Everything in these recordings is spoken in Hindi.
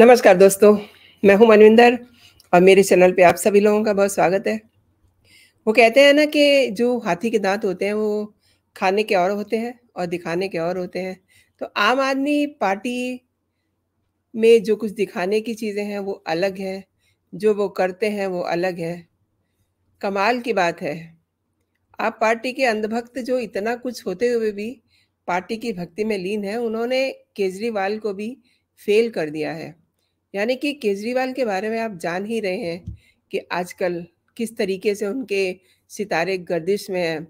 नमस्कार दोस्तों, मैं हूँ मनविंदर और मेरे चैनल पे आप सभी लोगों का बहुत स्वागत है। वो कहते हैं ना कि जो हाथी के दांत होते हैं वो खाने के और होते हैं और दिखाने के और होते हैं। तो आम आदमी पार्टी में जो कुछ दिखाने की चीज़ें हैं वो अलग है, जो वो करते हैं वो अलग है। कमाल की बात है। आप पार्टी के अंधभक्त जो इतना कुछ होते हुए भी पार्टी की भक्ति में लीन है, उन्होंने केजरीवाल को भी फेल कर दिया है। यानी कि केजरीवाल के बारे में आप जान ही रहे हैं कि आजकल किस तरीके से उनके सितारे गर्दिश में हैं।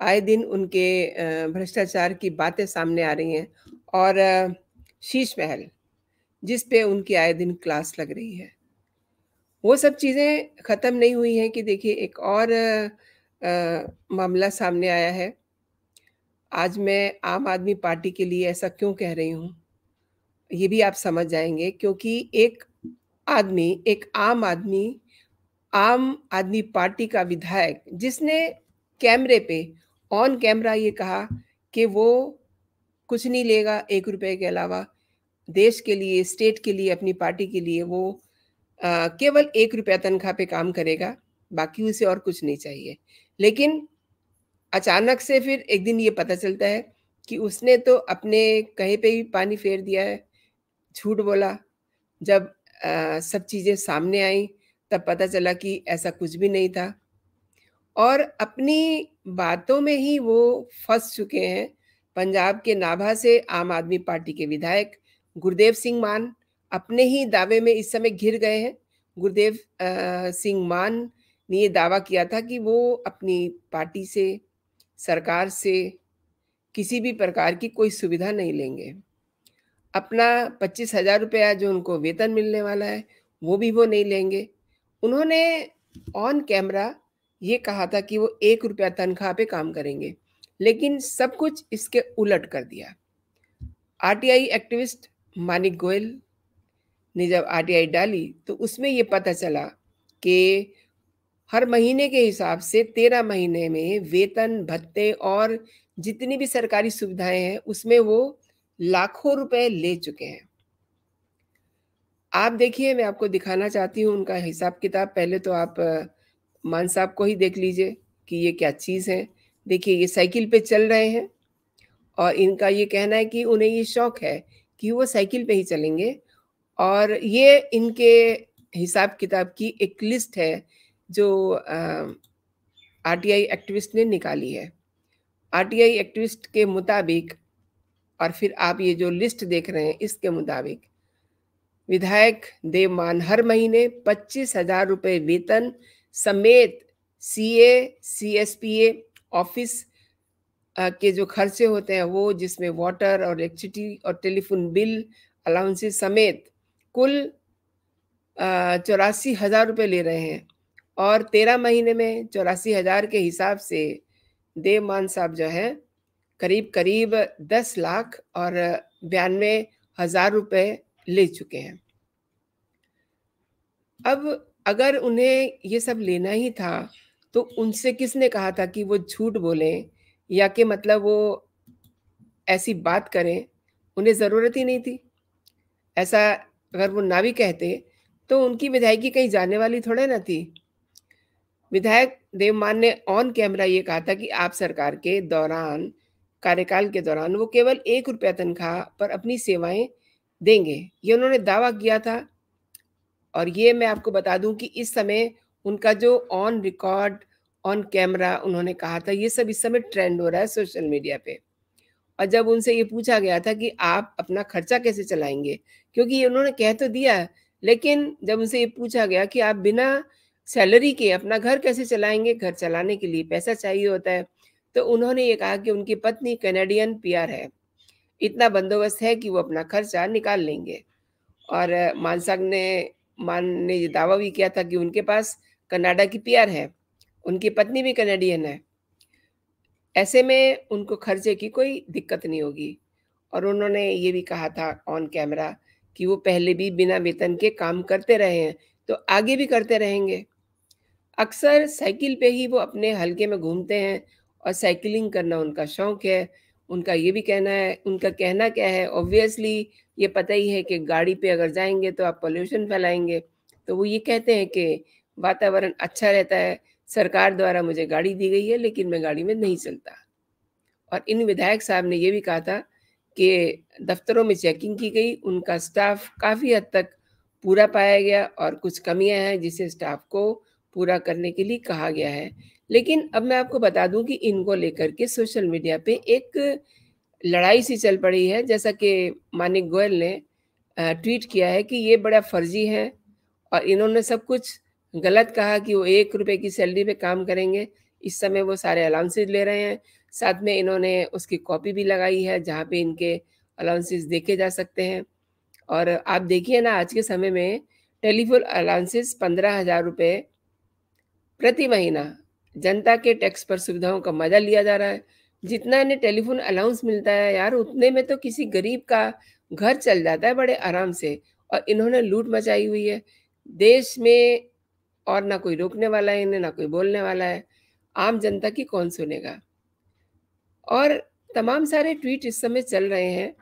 आए दिन उनके भ्रष्टाचार की बातें सामने आ रही हैं और शीश महल जिस पे उनकी आए दिन क्लास लग रही है। वो सब चीज़ें ख़त्म नहीं हुई हैं कि देखिए एक और आ, मामला सामने आया है। आज मैं आम आदमी पार्टी के लिए ऐसा क्यों कह रही हूँ? ये भी आप समझ जाएँगे क्योंकि एक आदमी एक आम आदमी आम आदमी पार्टी का विधायक जिसने कैमरे पे ऑन कैमरा ये कहा कि वो कुछ नहीं लेगा एक रुपए के अलावा। देश के लिए स्टेट के लिए अपनी पार्टी के लिए वो आ, केवल एक रुपया तनख्वाह पे काम करेगा बाकी उसे और कुछ नहीं चाहिए। लेकिन अचानक से फिर एक दिन ये पता चलता है कि उसने तो अपने कहीं पे भी पानी फेर दिया है। झूठ बोला। जब आ, सब चीज़ें सामने आई तब पता चला कि ऐसा कुछ भी नहीं था। और अपनी बातों में ही वो फंस चुके हैं। पंजाब के नाभा से आम आदमी पार्टी के विधायक गुरदेव सिंह मान अपने ही दावे में इस समय घिर गए हैं। गुरदेव सिंह मान ने ये दावा किया था कि वो अपनी पार्टी से सरकार से किसी भी प्रकार की कोई सुविधा नहीं लेंगे। अपना पच्चीस हज़ार रुपया जो उनको वेतन मिलने वाला है, वो भी वो नहीं लेंगे। उन्होंने ऑन कैमरा ये कहा था कि वो एक रुपया तनख्वाह पे काम करेंगे, लेकिन सब कुछ इसके उलट कर दिया। आरटीआई एक्टिविस्ट मानिक गोयल ने जब आरटीआई डाली तो उसमें ये पता चला कि हर महीने के हिसाब से तेरह महीने में वेतन, भत्ते और जितनी भी सरकारी सुविधाएँ हैं, उसमें वो लाखों रुपए ले चुके हैं। आप देखिए, मैं आपको दिखाना चाहती हूँ उनका हिसाब किताब। पहले तो आप मान साहब को ही देख लीजिए कि ये क्या चीज़ है। देखिए, ये साइकिल पे चल रहे हैं और इनका ये कहना है कि उन्हें ये शौक है कि वो साइकिल पे ही चलेंगे और ये इनके हिसाब किताब की एक लिस्ट है जो आरटीआई एक्टिविस्ट ने निकाली है। आरटीआई एक्टिविस्ट के मुताबिक और फिर आप ये जो लिस्ट देख रहे हैं, इसके मुताबिक। विधायक देवमान हर महीने पच्चीस हज़ार रुपये वेतन समेत सीए सीएसपीए ऑफ़िस के जो खर्चे होते हैं वो, जिसमें वाटर और इलेक्ट्रिसिटी और टेलीफोन बिल अलाउंसेस समेत कुल चौरासी हज़ार रुपये ले रहे हैं। और तेरह महीने में चौरासी हज़ार के हिसाब से देवमान साहब जो है करीब करीब दस लाख और बयानवे हज़ार रुपए ले चुके हैं। अब अगर उन्हें ये सब लेना ही था तो उनसे किसने कहा था कि वो झूठ बोलें या कि मतलब वो ऐसी बात करें? उन्हें ज़रूरत ही नहीं थी। ऐसा अगर वो ना भी कहते तो उनकी विधायकी कहीं जाने वाली थोड़े ना थी। विधायक देवमान ने ऑन कैमरा ये कहा था कि आप सरकार के दौरान कार्यकाल के दौरान वो केवल एक रुपया तनख्वाह पर अपनी सेवाएँ देंगे। ये उन्होंने दावा किया था। और ये मैं आपको बता दूँ कि इस समय उनका जो ऑन रिकॉर्ड ऑन कैमरा उन्होंने कहा था, ये सब इस समय ट्रेंड हो रहा है सोशल मीडिया पे। और जब उनसे ये पूछा गया था कि आप अपना खर्चा कैसे चलाएँगे, क्योंकि ये उन्होंने कह तो दिया, लेकिन जब उनसे ये पूछा गया कि आप बिना सैलरी के अपना घर कैसे चलाएँगे, घर चलाने के लिए पैसा चाहिए होता है तो उन्होंने ये कहा कि उनकी पत्नी कैनेडियन पीआर है। इतना बंदोबस्त है कि वो अपना खर्चा निकाल लेंगे। और मानसाग ने, मान ने ये दावा भी किया था कि उनके पास कनाडा की पीआर है, उनकी पत्नी भी कनेडियन है। ऐसे में उनको खर्चे की कोई दिक्कत नहीं होगी। और उन्होंने ये भी कहा था ऑन कैमरा कि वो पहले भी बिना वेतन के काम करते रहे हैं तो आगे भी करते रहेंगे। अक्सर साइकिल पे ही वो अपने हल्के में घूमते हैं और साइकिलिंग करना उनका शौक है, उनका ये भी कहना है, उनका कहना क्या है? ऑब्वियसली ये पता ही है कि गाड़ी पे अगर जाएँगे तो आप पोल्यूशन फैलाएँगे। तो वो ये कहते हैं कि वातावरण अच्छा रहता है, सरकार द्वारा मुझे गाड़ी दी गई है, लेकिन मैं गाड़ी में नहीं चलता। और इन विधायक साहब ने ये भी कहा था कि दफ्तरों में चेकिंग की गई, उनका स्टाफ काफ़ी हद तक पूरा पाया गया और कुछ कमियाँ हैं जिसे स्टाफ को पूरा करने के लिए कहा गया है। लेकिन अब मैं आपको बता दूँ कि इनको लेकर के सोशल मीडिया पे एक लड़ाई सी चल पड़ी है, जैसा कि मानिक गोयल ने ट्वीट किया है कि ये बड़ा फर्जी है और इन्होंने सब कुछ गलत कहा कि वो एक रुपए की सैलरी पे काम करेंगे। इस समय वो सारे अलाउंसेज ले रहे हैं। साथ में इन्होंने उसकी कॉपी भी लगाई है, जहाँ पे इनके अलाउंसेस देखे जा सकते हैं। और आप देखिए ना, आज के समय में टेलीफोन अलाउंसेस पंद्रह हज़ार रुपये प्रति महीना जनता के टैक्स पर सुविधाओं का मज़ा लिया जा रहा है। जितना इन्हें टेलीफोन अलाउंस मिलता है यार, उतने में तो किसी गरीब का घर चल जाता है बड़े आराम से और इन्होंने लूट मचाई हुई है। देश में और ना कोई रोकने वाला है, इन्हें ना कोई बोलने वाला है। आम जनता की कौन सुनेगा? और तमाम सारे ट्वीट इस समय चल रहे हैं।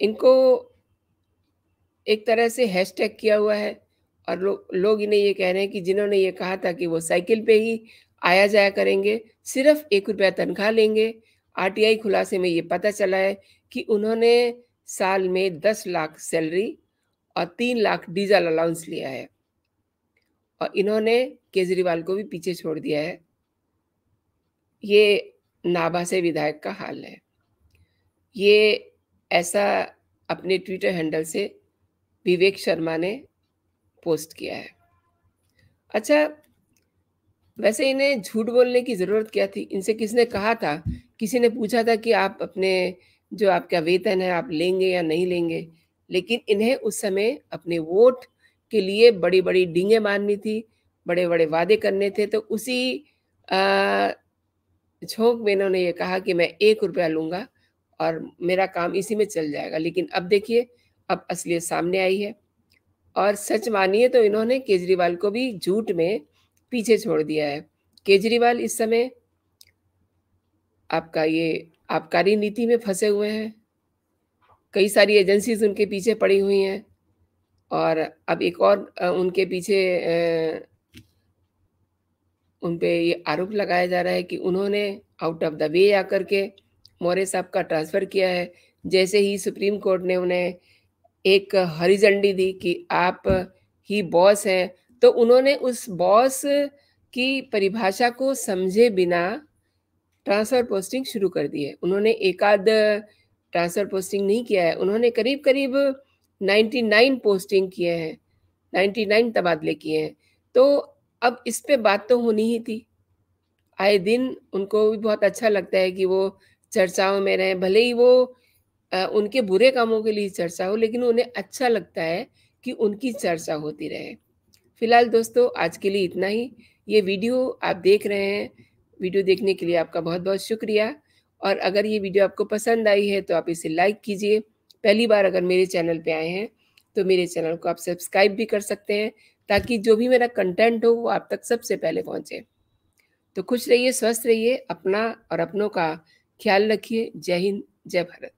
इनको एक तरह से हैशटैग किया हुआ है। और लो, लोग इन्हें ये कह रहे हैं कि जिन्होंने ये कहा था कि वो साइकिल पे ही आया जाया करेंगे सिर्फ़ एक रुपया तनख्वाह लेंगे। आरटीआई खुलासे में ये पता चला है कि उन्होंने साल में दस लाख सैलरी और तीन लाख डीजल अलाउंस लिया है। और इन्होंने केजरीवाल को भी पीछे छोड़ दिया है। ये नाभा से विधायक का हाल है। ये ऐसा अपने ट्विटर हैंडल से विवेक शर्मा ने पोस्ट किया है। अच्छा वैसे इन्हें झूठ बोलने की ज़रूरत क्या थी? इनसे किसने कहा था? किसी ने पूछा था कि आप अपने जो आपका वेतन है, आप लेंगे या नहीं लेंगे? लेकिन इन्हें उस समय अपने वोट के लिए बड़ी बड़ी डींगे मारनी थी बड़े बड़े वादे करने थे। तो उसी झोंक में इन्होंने ये कहा कि मैं एक रुपया लूँगा और मेरा काम इसी में चल जाएगा। लेकिन अब देखिए, अब असलियत सामने आई है। और सच मानिए तो इन्होंने केजरीवाल को भी झूठ में पीछे छोड़ दिया है। केजरीवाल इस समय आपका ये आबकारी नीति में फंसे हुए हैं। कई सारी एजेंसीज उनके पीछे पड़ी हुई हैं और अब एक और उनके पीछे उन पे ये आरोप लगाया जा रहा है कि उन्होंने आउट ऑफ़ द वे आकर के मौर्य साहब का ट्रांसफ़र किया है। जैसे ही सुप्रीम कोर्ट ने उन्हें एक हरी झंडी दी कि आप ही बॉस हैं। तो उन्होंने उस बॉस की परिभाषा को समझे बिना ट्रांसफ़र पोस्टिंग शुरू कर दी है। उन्होंने एक आध ट्रांसफ़र पोस्टिंग नहीं किया है। उन्होंने करीब करीब 99 पोस्टिंग किए हैं। 99 तबादले किए हैं। तो अब इस पे बात तो होनी ही थी। आए दिन उनको भी बहुत अच्छा लगता है कि वो चर्चाओं में रहें। भले ही वो उनके बुरे कामों के लिए चर्चा हो, लेकिन उन्हें अच्छा लगता है कि उनकी चर्चा होती रहे। फ़िलहाल दोस्तों, आज के लिए इतना ही। ये वीडियो आप देख रहे हैं, वीडियो देखने के लिए आपका बहुत बहुत शुक्रिया। और अगर ये वीडियो आपको पसंद आई है तो आप इसे लाइक कीजिए। पहली बार अगर मेरे चैनल पे आए हैं तो मेरे चैनल को आप सब्सक्राइब भी कर सकते हैं, ताकि जो भी मेरा कंटेंट हो, वो आप तक सबसे पहले पहुँचे। तो खुश रहिए, स्वस्थ रहिए, अपना और अपनों का ख्याल रखिए। जय हिंद, जय भारत।